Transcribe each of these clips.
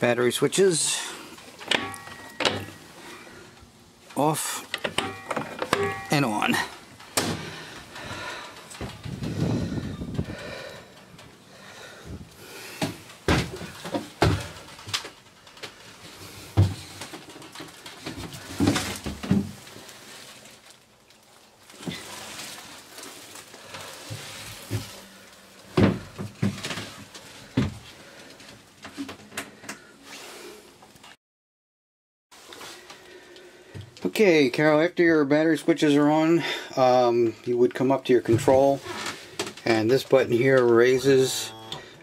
battery switches off and on. Okay, Carol, after your battery switches are on, um, you would come up to your control and this button here raises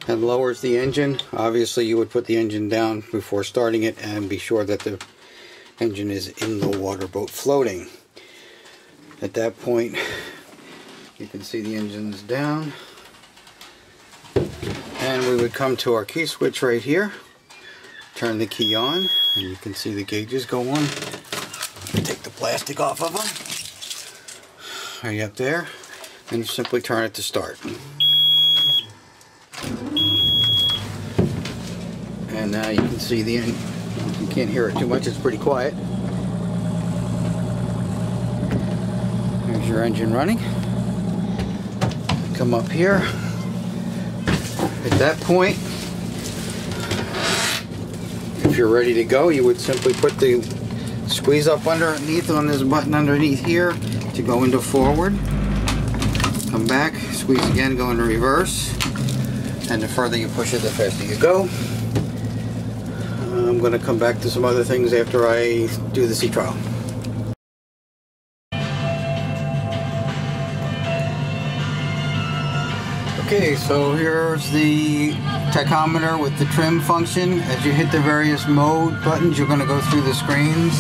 and lowers the engine. Obviously you would put the engine down before starting it and be sure that the engine is in the water boat floating. At that point you can see the engine's down and we would come to our key switch right here turn the key on and you can see the gauges go on take the plastic off of them. Right up there. And you simply turn it to start. And now you can see the end. You can't hear it too much, it's pretty quiet. There's your engine running. Come up here. At that point, if you're ready to go, you would simply put the Squeeze up underneath on this button underneath here to go into forward. Come back, squeeze again, go into reverse. And the further you push it, the faster you go. I'm going to come back to some other things after I do the sea trial. Okay, so here's the tachometer with the trim function. As you hit the various mode buttons, you're going to go through the screens.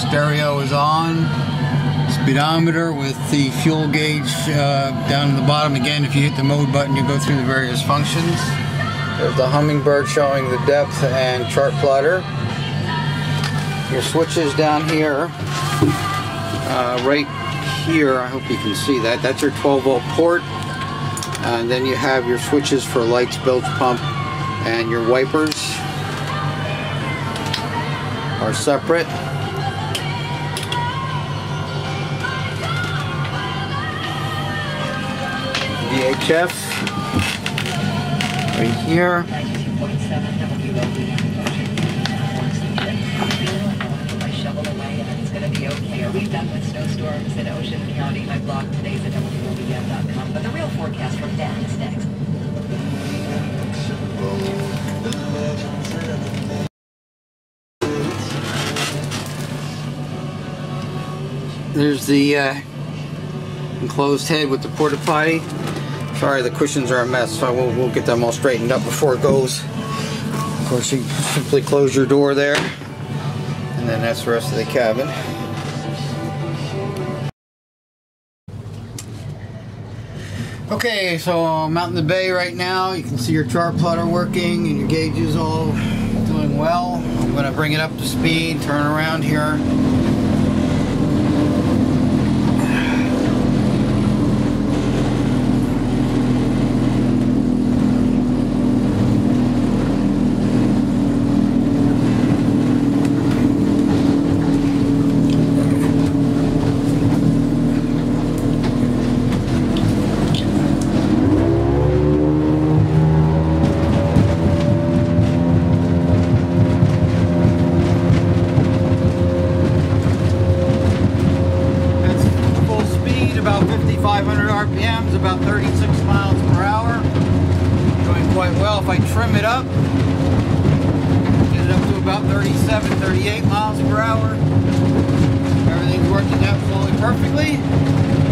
Stereo is on. Speedometer with the fuel gauge uh, down in the bottom. Again, if you hit the mode button, you go through the various functions. There's the Humminbird showing the depth and chart plotter. Your switches down here, uh, right here, I hope you can see that. That's your 12 volt port and then you have your switches for lights, bilge pump, and your wipers are separate. VHF right here. We've with snowstorms in Ocean County. My blog today's at WOBM.com. But the real forecast from Dan is next. There's the uh, enclosed head with the porta potty. Sorry, the cushions are a mess, so we'll, we'll get them all straightened up before it goes. Of course, you simply close your door there, and then that's the rest of the cabin. Okay, so I'm out in the bay right now. You can see your chart plotter working and your gauges all doing well. I'm going to bring it up to speed, turn around here. About 5,500 RPMs, about 36 miles per hour. Doing quite well. If I trim it up, get it up to about 37, 38 miles per hour. Everything's working absolutely perfectly.